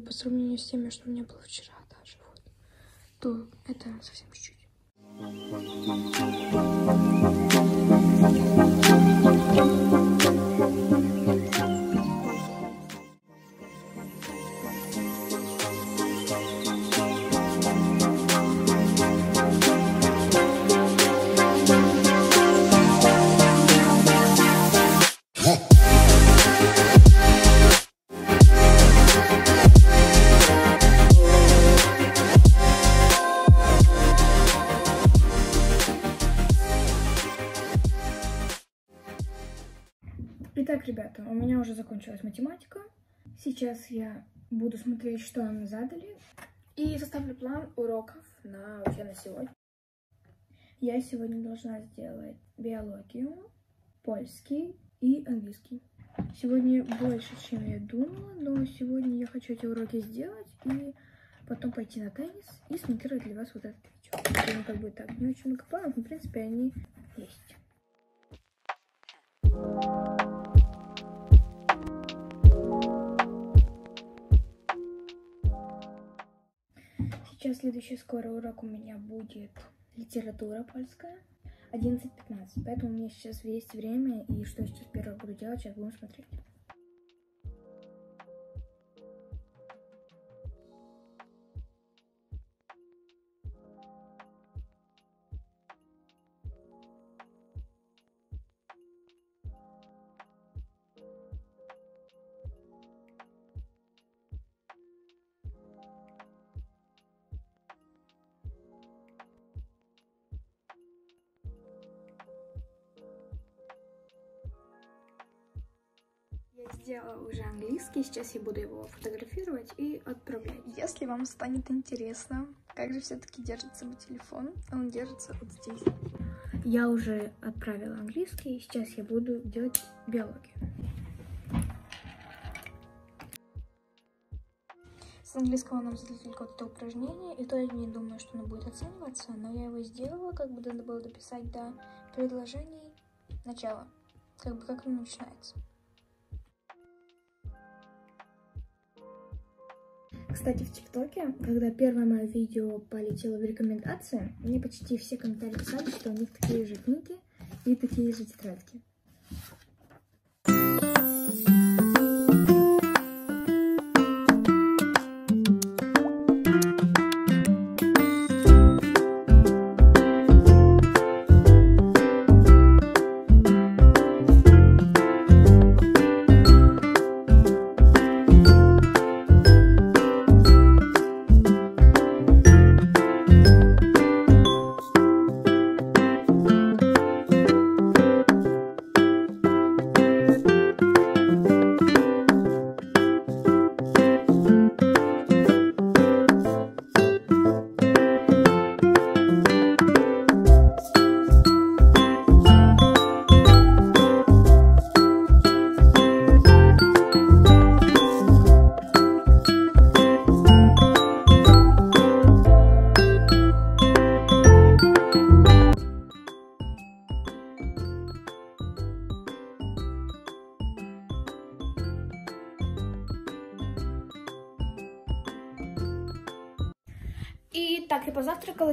по сравнению с теми, что у меня было вчера даже, вот, то это совсем чуть-чуть. Ребята, у меня уже закончилась математика. Сейчас я буду смотреть, что нам задали. И составлю план уроков на вообще на сегодня. Я сегодня должна сделать биологию, польский и английский. Сегодня больше, чем я думала, но сегодня я хочу эти уроки сделать и потом пойти на теннис и смонтировать для вас вот этот видео. Как бы так, не очень много планов, но, в принципе, они есть. Сейчас следующий скорый урок у меня будет литература польская. 11.15. Поэтому у меня сейчас есть время. И что я сейчас первое буду делать, сейчас будем смотреть. Сделала уже английский, сейчас я буду его фотографировать и отправлять. Если вам станет интересно, как же все-таки держится мой телефон, он держится вот здесь. Я уже отправила английский, сейчас я буду делать биологию. С английского нам задали только вот это упражнение, и то я не думаю, что оно будет оцениваться, но я его сделала, как бы надо было дописать до предложений начала, как бы как оно начинается. Кстати, в ТикТоке, когда первое мое видео полетело в рекомендации, мне почти все комментарии писали, что у них такие же книги и такие же тетрадки.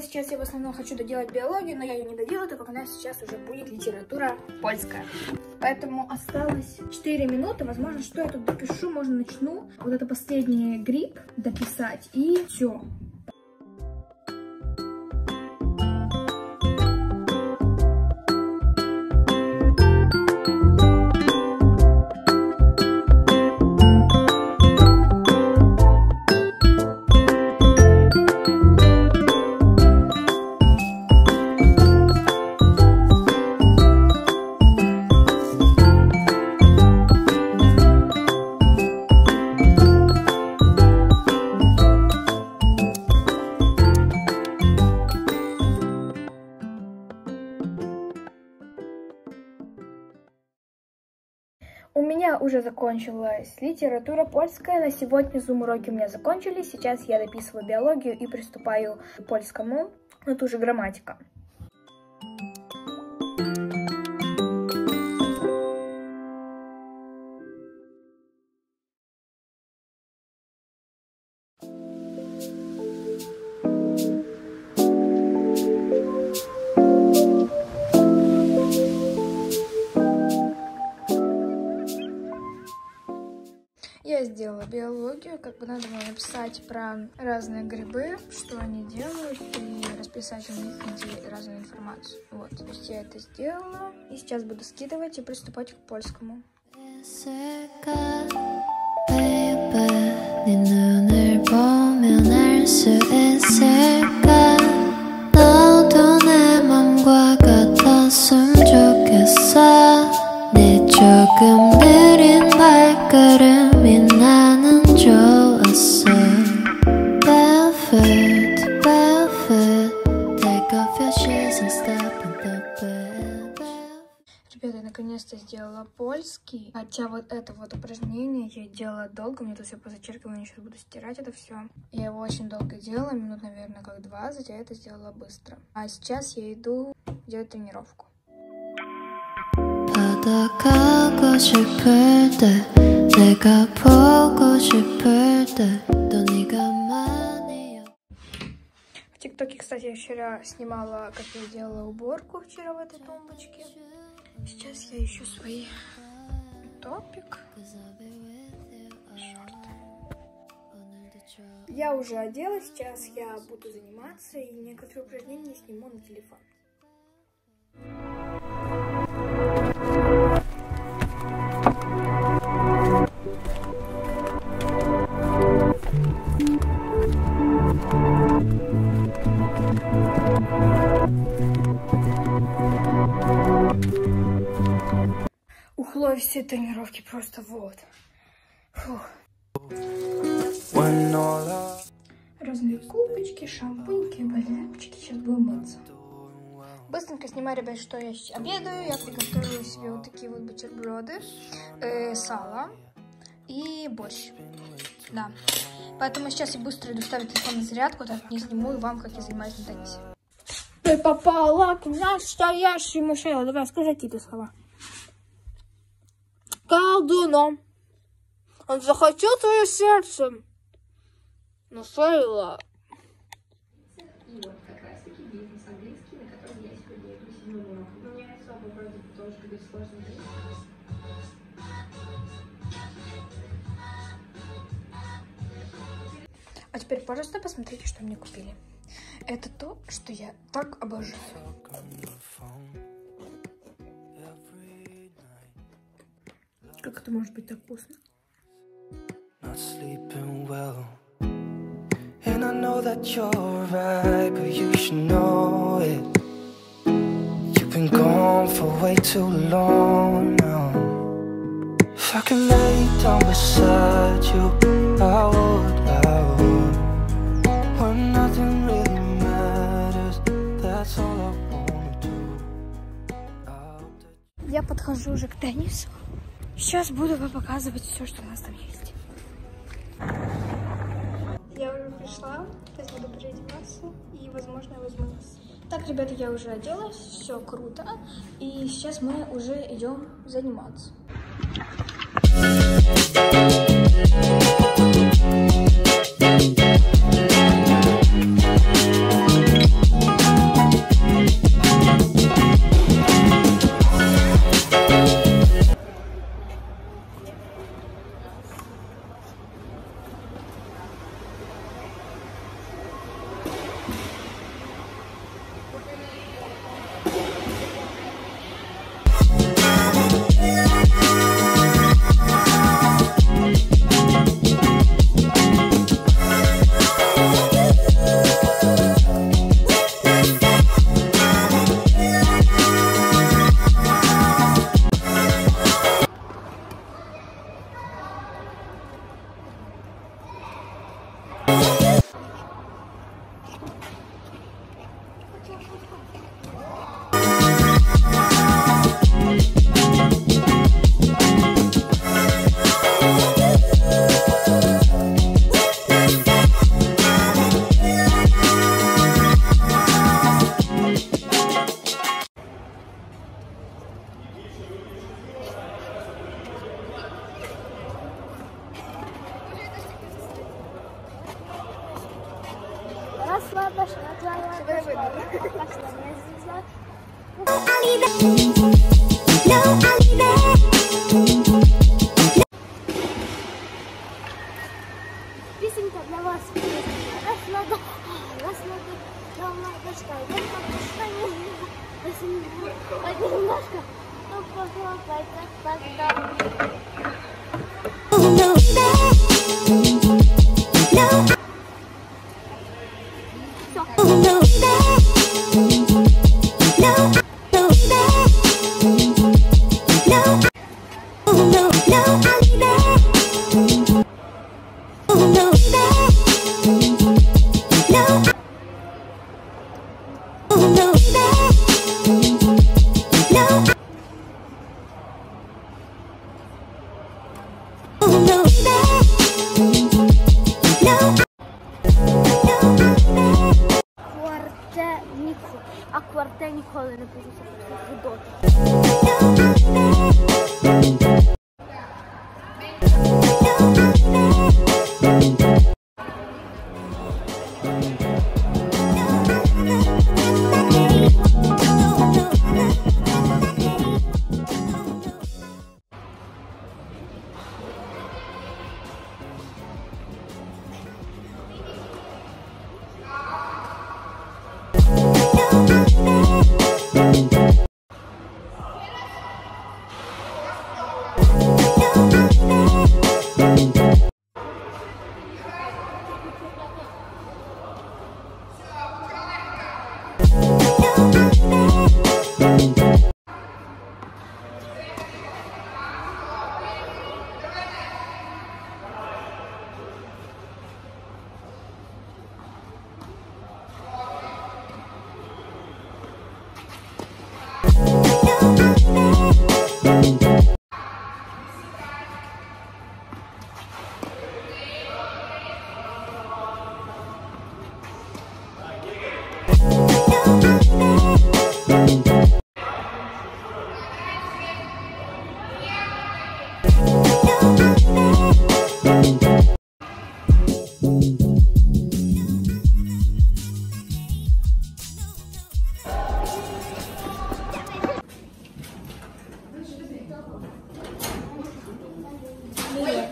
Сейчас я в основном хочу доделать биологию, но я ее не доделаю, так как у нас сейчас уже будет литература польская. Поэтому осталось 4 минуты, возможно, что я тут допишу, можно начну. Вот это последний гриб дописать, и все. Уже закончилась литература польская. На сегодня зум-уроки у меня закончились. Сейчас я дописываю биологию и приступаю к польскому. Ну, это уже грамматика. Биологию, как бы надо было написать про разные грибы, что они делают, и расписать у них разную информацию. Вот, то есть я это сделала, и сейчас буду скидывать и приступать к польскому. 있 сделала польский. Хотя вот это вот упражнение я делала долго. Мне тут все позачеркивано, сейчас буду стирать это все. Я его очень долго делала, минут, наверное, как 20. Я это сделала быстро. А сейчас я иду делать тренировку. 바다 가고 싶을 때 내가 보고 싶을 때또 네가 많이 В ТикТоке, кстати, я вчера снимала, как я делала уборку вчера в этой тумбочке. Сейчас я ищу свой топик. Шорты. Я уже одела, сейчас я буду заниматься и некоторые упражнения сниму на телефон. Все тренировки просто вот. Фух. Разные кубочки, шампуньки, балямчики. Сейчас будем мыться. Быстренько снимаю, ребят, что я обедаю. Я приготовила себе вот такие вот бутерброды, э, сало и борщ. Да. Поэтому сейчас я быстро иду ставить телефон на зарядку, так не сниму и вам, как я занимаюсь на теннисе. Ты попала к настоящей Мишель. Давай, скажи какие-то слова. Колдуном. Он захотел твое сердце. Ну, Шейла. И вот как раз таки бизнес английский, на котором я сегодня иду седьмым уроком. У меня особо вроде бы тоже какой-то сложный день. А теперь, пожалуйста, посмотрите, что мне купили. Это то, что я так обожаю. Как это может быть так вкусно? not sleeping well. And I know that you're right, but you should know it. You've been gone for way too long now. If I could lay down beside you, I would, I would. When nothing really matters, that's all I wanna do. I Я подхожу уже к теннису. Сейчас буду вам показывать все, что у нас там есть. Я уже пришла, сейчас буду переодеваться и, возможно, я возьму вас. Так, ребята, я уже оделась, все круто. И сейчас мы уже идем заниматься.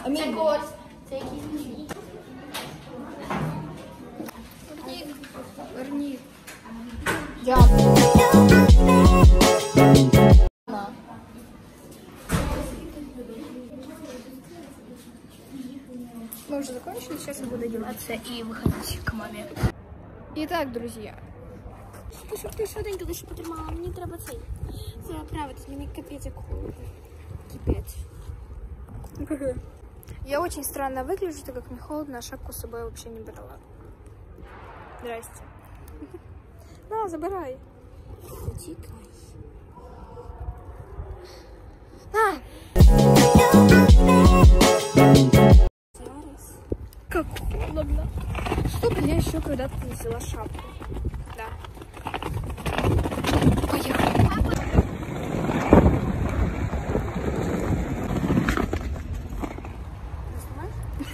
Це кот. Це якийсь мій. Верні. Мы уже закончили, сейчас я буду одеваться и выходить к маме. Итак, друзья, Ти щоб ти швиденько лише потримала, мені треба цей. Заправити, мені капець як холодно. Я очень странно выгляжу, так как мне холодно, а шапку с собой вообще не брала. Здрасте. На, забирай. Чекай. На. Как холодно. Стоп, я еще когда-то взяла шапку.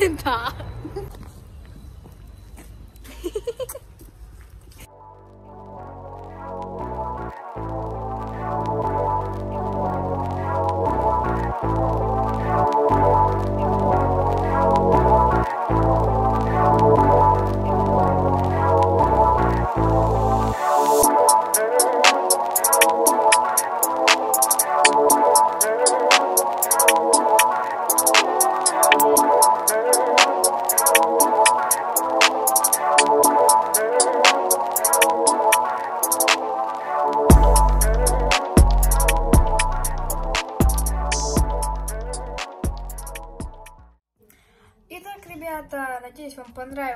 Да. Итак,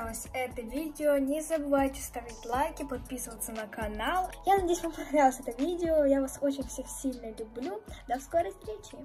понравилось это видео. Не забывайте ставить лайки, подписываться на канал. Я надеюсь, вам понравилось это видео. Я вас очень всех сильно люблю. До скорой встречи.